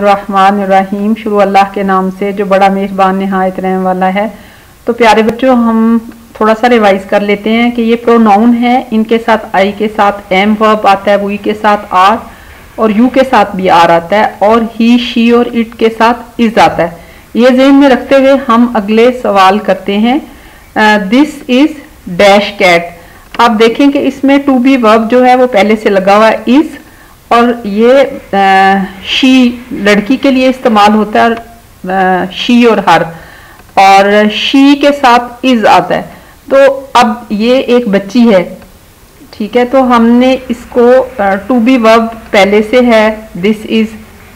रहीम शुरू अल्लाह के नाम से, जो बड़ा मेहरबान नहायत रहने वाला है। तो प्यारे बच्चों, हम थोड़ा सा रिवाइज कर लेते हैं कि ये प्रोनाउन है, इनके साथ आई के साथ एम वर्ब आता है वी के साथ आर और यू के साथ भी आर आता है, और ही शी और इट के साथ इज़ आता है। ये जेन में रखते हुए हम अगले सवाल करते हैं। दिस इज़ डैश कैट आप देखें कि इसमें टू बी वर्ब जो है, वो पहले से लगा हुआ इज़ और ये आ, शी लड़की के लिए इस्तेमाल होता है आ, शी और हर। और शी के साथ इज़ आता है। तो अब ये एक बच्ची है ठीक है? तो हमने इसको टू बी वर्ब पहले से है दिस इज़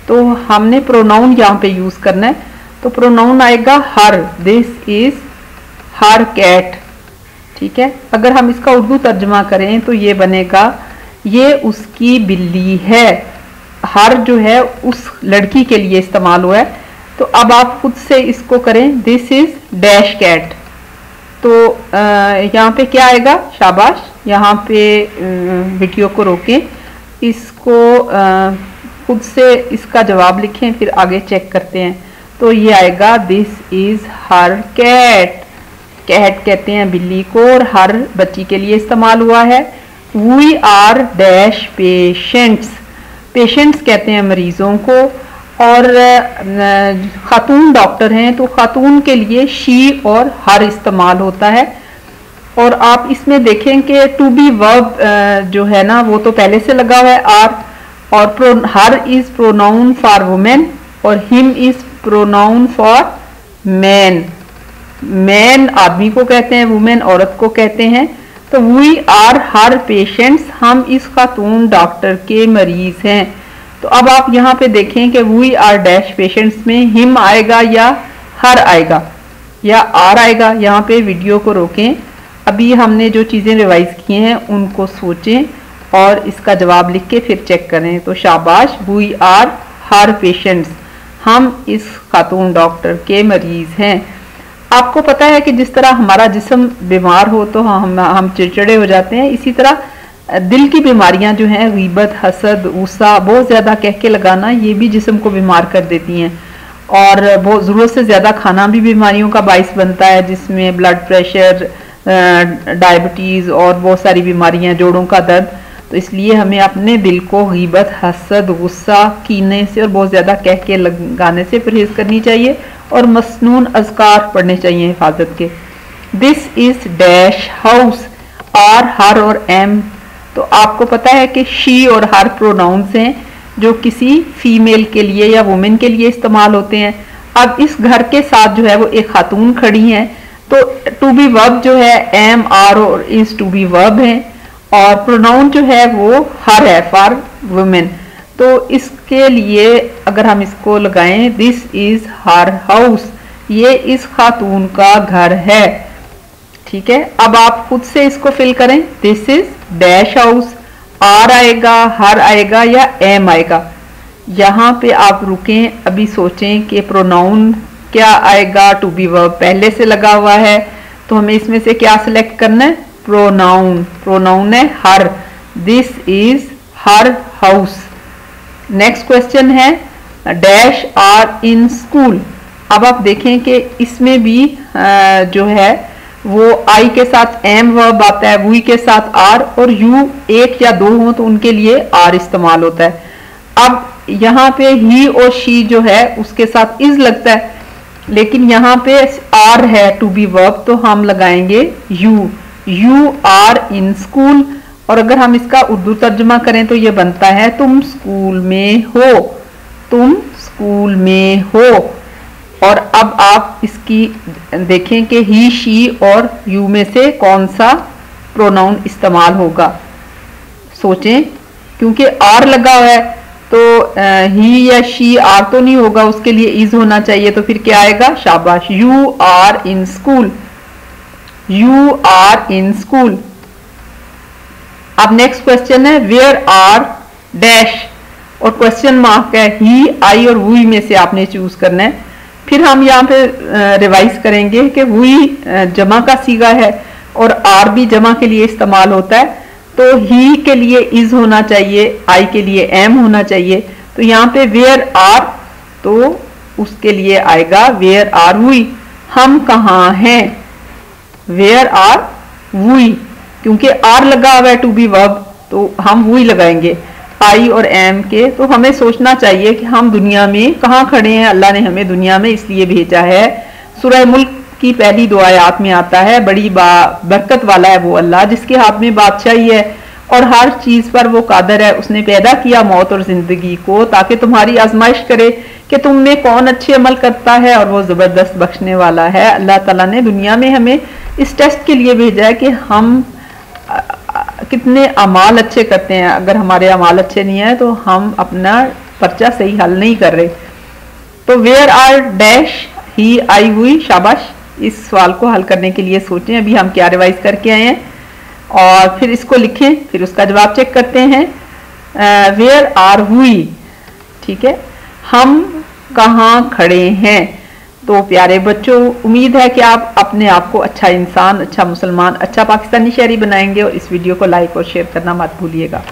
तो हमने प्रोनाउन यहाँ पे यूज़ करना है। तो प्रोनाउन आएगा हर दिस इज़ हर कैट ठीक है? अगर हम इसका उर्दू तर्जमा करें तो ये बनेगा ये उसकी बिल्ली है। हर जो है, उस लड़की के लिए इस्तेमाल हुआ है। तो अब आप खुद से इसको करें। दिस इज़ डैश कैट तो यहाँ पे क्या आएगा? शाबाश। यहाँ पे वीडियो को रोकें। इसको खुद से इसका जवाब लिखें, फिर आगे चेक करते हैं। तो ये आएगा this is her cat cat कहते हैं बिल्ली को, और हर बच्ची के लिए इस्तेमाल हुआ है। We are dash patients patients कहते हैं मरीजों को और खातून डॉक्टर हैं तो खातून के लिए शी और हर इस्तेमाल होता है। और आप इसमें देखें कि टू बी वर्ब जो है ना, वो तो पहले से लगा हुआ है आर और pro her is pronoun for women और him is pronoun for man man आदमी को कहते हैं वुमेन औरत को कहते हैं। तो वी आर हर पेशेंट्स हम इस खातून डॉक्टर के मरीज़ हैं। तो अब आप यहाँ पे देखें कि वी आर डैश पेशेंट्स में हिम आएगा या हर आएगा, या आर आएगा। यहाँ पे वीडियो को रोकें। अभी हमने जो चीज़ें रिवाइज की हैं, उनको सोचें और इसका जवाब लिख के फिर चेक करें। तो शाबाश वी आर हर पेशेंट्स हम इस खातून डॉक्टर के मरीज़ हैं। आपको पता है कि जिस तरह हमारा जिसम बीमार हो तो हम हम चिड़चिड़े हो जाते हैं। इसी तरह, दिल की बीमारियाँ जो हैं, गीबत, हसद ऊसा बहुत ज़्यादा कह के लगाना, ये भी जिसम को बीमार कर देती हैं। और बहुत, ज़रूरत से ज़्यादा खाना भी बीमारियों का बाइस बनता है, जिसमें ब्लड प्रेशर डायबिटीज़ और बहुत सारी बीमारियाँ, जोड़ों का दर्द। तो इसलिए हमें अपने दिल को गीबत, हसद, गुस्सा, कीने से और बहुत ज़्यादा कह के लगाने से परहेज करनी चाहिए। और मसनून अजकार पढ़ने चाहिए हिफाजत के। This is dash house our her और एम तो आपको पता है कि शी और हर प्रोनाउंस हैं, जो किसी फीमेल के लिए या वुमेन के लिए इस्तेमाल होते हैं। अब इस घर के साथ जो है वो एक खातून खड़ी हैं। तो टू बी वर्ब जो है एम आर और इज़ टू बी वर्ब है। और प्रोनाउन जो है वो हर है फॉर वुमेन तो इसके लिए अगर हम इसको लगाएँ दिस इज़ हर हाउस ये इस खातून का घर है। ठीक है? अब आप खुद से इसको फिल करें। This is dash house our आएगा हर आएगा या एम आएगा? यहाँ पे आप रुकें, अभी सोचें कि प्रोनाउन क्या आएगा? टू बी वर्ब पहले से लगा हुआ है। तो हमें इसमें से क्या सिलेक्ट करना है? प्रोनाउन प्रोनाउन है her this is her house next question है डैश आर इन स्कूल अब आप देखें कि इसमें भी आ, जो है वो आई के साथ एम वर्ब आता है वी के साथ आर और यू एक या दो हो तो उनके लिए आर इस्तेमाल होता है। अब यहाँ पे ही और शी जो है उसके साथ इज़ लगता है लेकिन यहाँ पे आर है टू बी वर्ब तो हम लगाएँगे you you are in school और अगर हम इसका उर्दू तर्जमा करें तो ये बनता है, तुम स्कूल में हो, तुम स्कूल में हो। और अब आप इसकी देखें कि ही शी और यू में से कौन सा प्रोनाउन इस्तेमाल होगा। सोचें, क्योंकि आर लगा हुआ है तो ही या शी आर तो नहीं होगा, उसके लिए इज़ होना चाहिए तो फिर क्या आएगा? शाबाश। You are in school you are in school अब नेक्स्ट क्वेश्चन है वेयर आर डैश और क्वेश्चन मार्क है ही आई और वुई में से आपने चूज़ करना है। फिर हम यहाँ पे रिवाइज करेंगे कि वुई जमा का सीगा है और आर भी जमा के लिए इस्तेमाल होता है। तो ही के लिए इज़ होना चाहिए आई के लिए एम होना चाहिए। तो यहाँ पे वेयर आर तो उसके लिए आएगा वेयर आर वी हम कहाँ हैं? वेयर आर वी क्योंकि आर लगा हुआ है टू बी वर्ब तो हम वही लगाएँगे। आई और एम के तो हमें सोचना चाहिए कि हम दुनिया में कहाँ खड़े हैं। अल्लाह ने हमें दुनिया में इसलिए भेजा है। सुरह मुल्क की पहली दो आयात में आता है, बड़ी बा, बरकत वाला है वो अल्लाह, जिसके हाथ में बादशाही है। और हर चीज़ पर वो कादर है। उसने पैदा किया मौत और ज़िंदगी को, ताकि तुम्हारी आजमाइश करे कि तुम में कौन अच्छे अमल करता है और वो ज़बरदस्त बख्शने वाला है। अल्लाह ताला ने दुनिया में हमें इस टेस्ट के लिए भेजा है कि हम कितने अमाल अच्छे करते हैं। अगर हमारे अमाल अच्छे नहीं है तो हम अपना पर्चा सही हल नहीं कर रहे। तो where are dash he I हुई शाबाश। इस सवाल को हल करने के लिए सोचें। अभी हम क्या रिवाइज करके आए हैं। और फिर इसको लिखें, फिर उसका जवाब चेक करते हैं। वेयर आर हुई ठीक है। हम कहाँ खड़े हैं? तो प्यारे बच्चों, उम्मीद है कि आप अपने आप को अच्छा इंसान अच्छा मुसलमान अच्छा पाकिस्तानी शहरी बनाएँगे और इस वीडियो को लाइक और शेयर करना मत भूलिएगा।